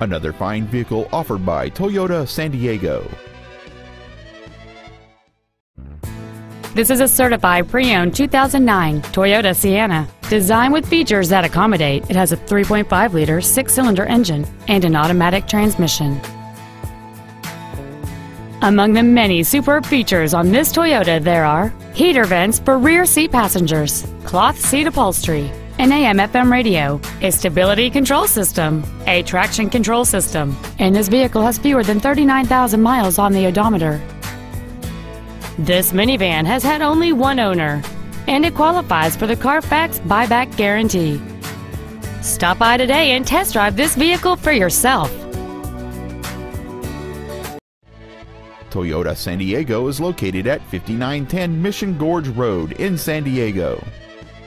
Another fine vehicle offered by Toyota San Diego. This is a certified pre-owned 2009 Toyota Sienna. Designed with features that accommodate, it has a 3.5-liter six-cylinder engine and an automatic transmission. Among the many superb features on this Toyota there are heater vents for rear seat passengers, cloth seat upholstery, an AM-FM radio, a stability control system, a traction control system, and this vehicle has fewer than 39,000 miles on the odometer. This minivan has had only one owner, and it qualifies for the Carfax buyback guarantee. Stop by today and test drive this vehicle for yourself. Toyota San Diego is located at 5910 Mission Gorge Road in San Diego.